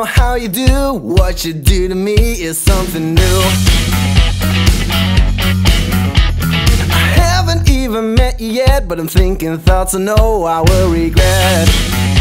know how you do. What you do to me is something new. I haven't even met you yet But I'm thinking thoughts I know I will regret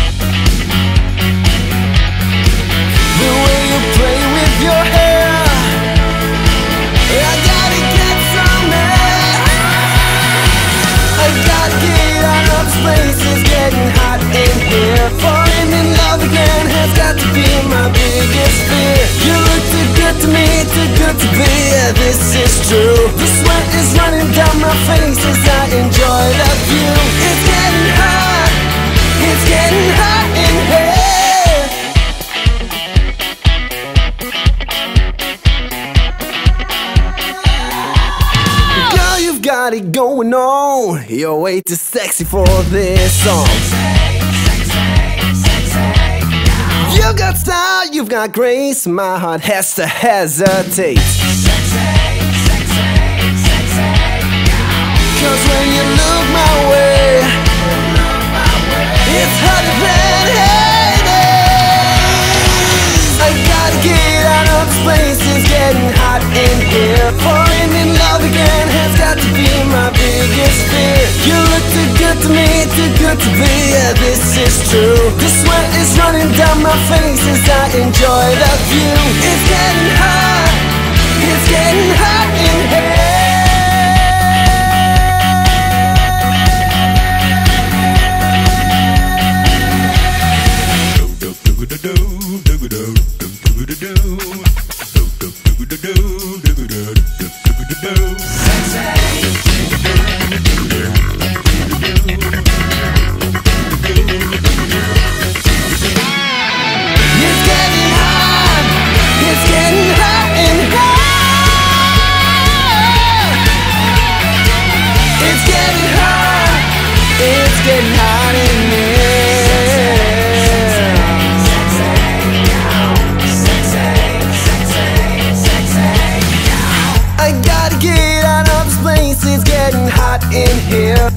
This is true. The sweat is running down my face As I enjoy the view you've got it going on. You're way too sexy for this song. You've got style, you've got grace, my heart has to hesitate. Cause when you look my way, too good to be, yeah, this is true. The sweat is running down my face as I enjoy the view. It's getting hot, it's getting hot in here. It's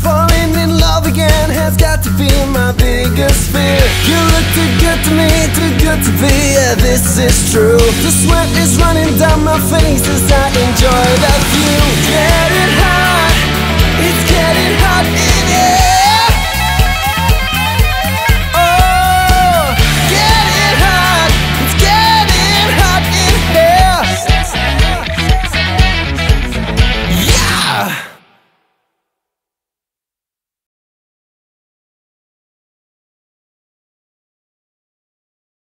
Falling in love again has got to be my biggest fear. You look too good to me, too good to be, yeah, this is true. The sweat is running down my face as I enjoy the view.